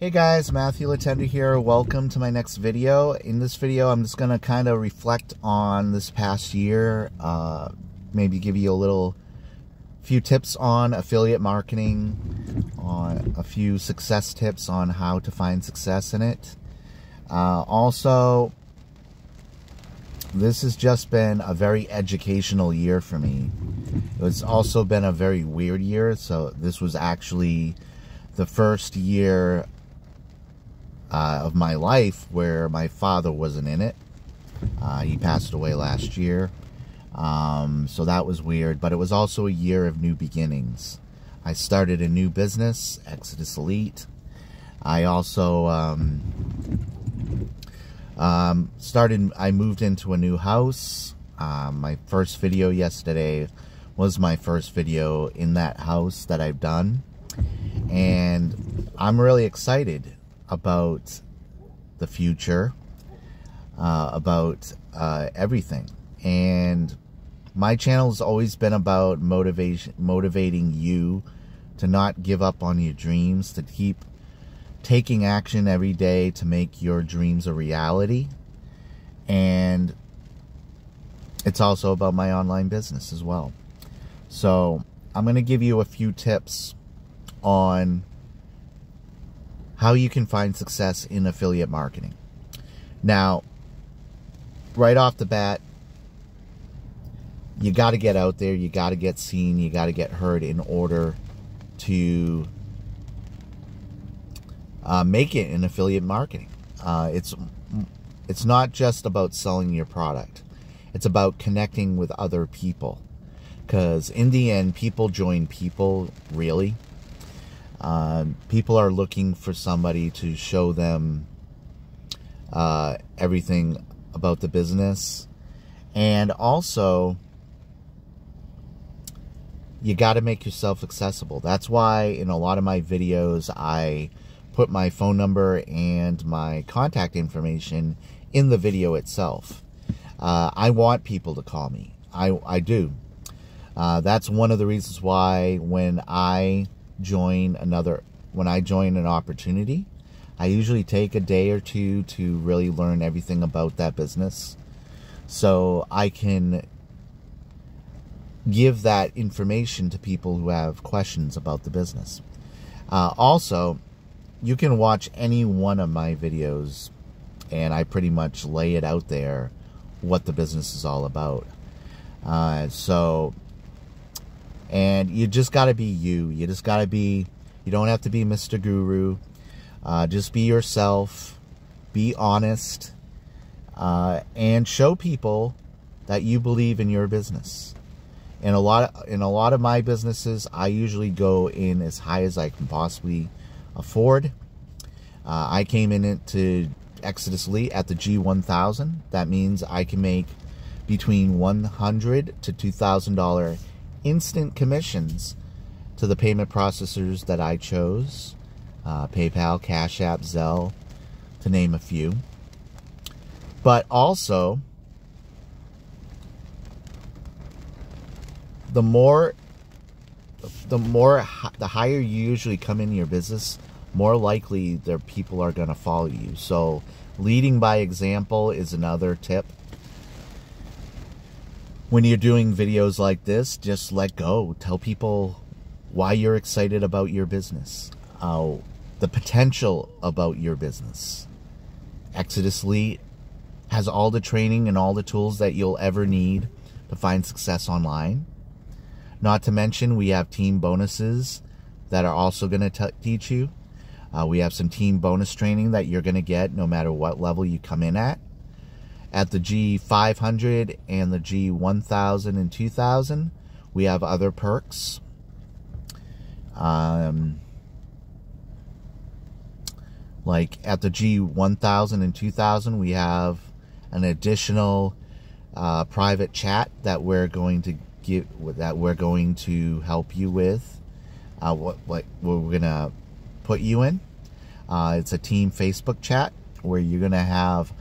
Hey guys, Matthew Letendre here. Welcome to my next video. In this video, I'm just going to kind of reflect on this past year, uh, maybe give you a little few tips on affiliate marketing, on a few success tips on how to find success in it. Uh, also, this has just been a very educational year for me. It's also been a very weird year, so this was actually the first year uh, of my life where my father wasn't in it. Uh, he passed away last year. Um, so that was weird, but it was also a year of new beginnings. I started a new business, Exitus Elite. I also um, um, started, I moved into a new house. Um, my first video yesterday was my first video in that house that I've done. And I'm really excited about the future, uh, about uh, everything. And my channel has always been about motivation, motivating you to not give up on your dreams, to keep taking action every day to make your dreams a reality. And it's also about my online business as well. So I'm going to give you a few tips on how you can find success in affiliate marketing. Now, right off the bat, you got to get out there, you got to get seen, you got to get heard in order to uh, make it in affiliate marketing. Uh, it's it's not just about selling your product; it's about connecting with other people. Because in the end, people join people. Really, um, people are looking for somebody to show them uh, everything about the business. And also, you got to make yourself accessible. That's why in a lot of my videos, I put my phone number and my contact information in the video itself. Uh, I want people to call me. I, I do. Uh, that's one of the reasons why when I join another, when I join an opportunity, I usually take a day or two to really learn everything about that business so I can give that information to people who have questions about the business. Uh, also, you can watch any one of my videos and I pretty much lay it out there what the business is all about. Uh, so and you just got to be you. You just got to be, you don't have to be Mr. Guru. Uh, just be yourself. Be honest. Uh, and show people that you believe in your business. In a lot of, in a lot of my businesses, I usually go in as high as I can possibly afford. Uh, I came in into Exitus Elite at the G1000. That means I can make between 100 to $2,000 instant commissions to the payment processors that I chose uh, PayPal, Cash App, Zelle, to name a few. But also, the more the more the higher you usually come in your business more likely their people are going to follow you so leading by example is another tip when you're doing videos like this, just let go. Tell people why you're excited about your business, uh, the potential about your business. Exitus Elite has all the training and all the tools that you'll ever need to find success online. Not to mention, we have team bonuses that are also going to teach you. Uh, we have some team bonus training that you're going to get no matter what level you come in at at the G500 and the G1000 and 2000. We have other perks. Um, like at the G1000 and 2000, we have an additional uh, private chat that we're going to give that we're going to help you with. Uh, what what we're gonna put you in. Uh, it's a team Facebook chat where you're gonna have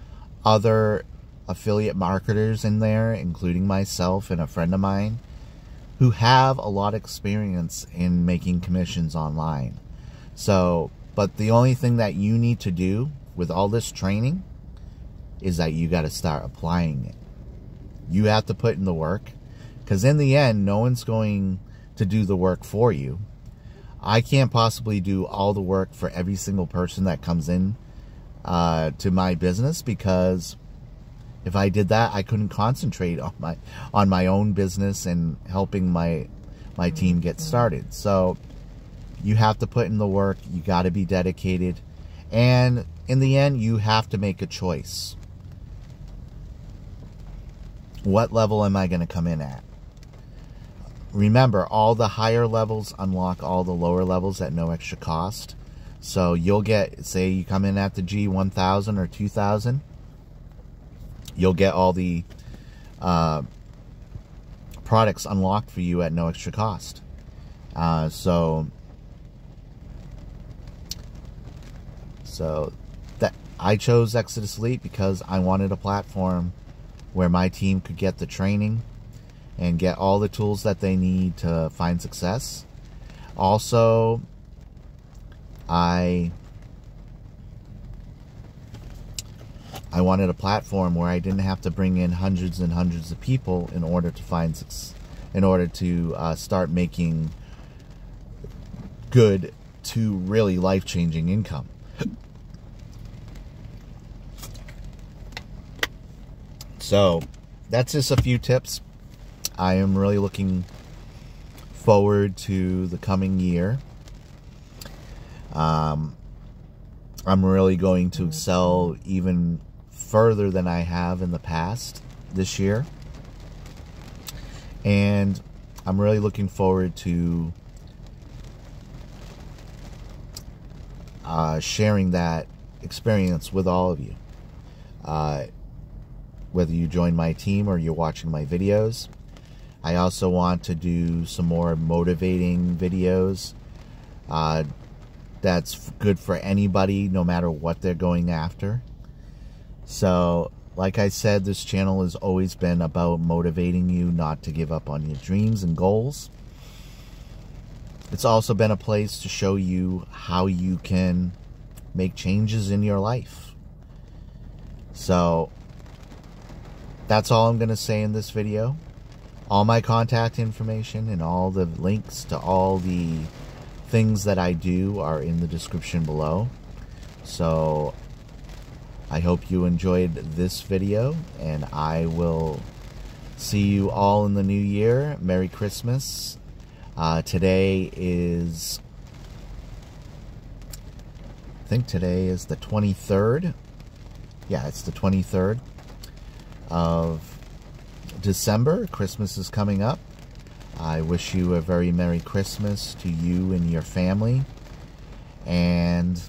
other affiliate marketers in there, including myself and a friend of mine, who have a lot of experience in making commissions online. So But the only thing that you need to do with all this training is that you got to start applying it. You have to put in the work because in the end, no one's going to do the work for you. I can't possibly do all the work for every single person that comes in uh, to my business because if I did that, I couldn't concentrate on my on my own business and helping my my team get started. So you have to put in the work. You got to be dedicated, and in the end, you have to make a choice. What level am I going to come in at? Remember, all the higher levels unlock all the lower levels at no extra cost. So you'll get, say you come in at the G1000 or 2000, you'll get all the uh, products unlocked for you at no extra cost. Uh, so, so that I chose Exitus Elite because I wanted a platform where my team could get the training and get all the tools that they need to find success. Also, I I wanted a platform where I didn't have to bring in hundreds and hundreds of people in order to find in order to uh, start making good to really life-changing income. So, that's just a few tips. I am really looking forward to the coming year. Um, I'm really going to excel even further than I have in the past this year. And I'm really looking forward to uh, sharing that experience with all of you. Uh, whether you join my team or you're watching my videos. I also want to do some more motivating videos. Uh, that's good for anybody, no matter what they're going after. So, like I said, this channel has always been about motivating you not to give up on your dreams and goals. It's also been a place to show you how you can make changes in your life. So, that's all I'm going to say in this video. All my contact information and all the links to all the things that I do are in the description below. So I hope you enjoyed this video and I will see you all in the new year. Merry Christmas. Uh, today is, I think today is the 23rd. Yeah, it's the 23rd of December. Christmas is coming up. I wish you a very Merry Christmas to you and your family. And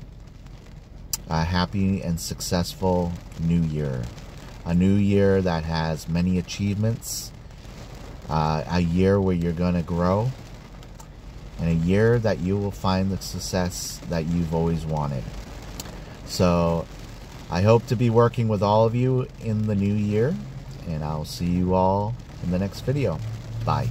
a happy and successful new year. A new year that has many achievements. Uh, a year where you're going to grow. And a year that you will find the success that you've always wanted. So I hope to be working with all of you in the new year, and I'll see you all in the next video. Bye.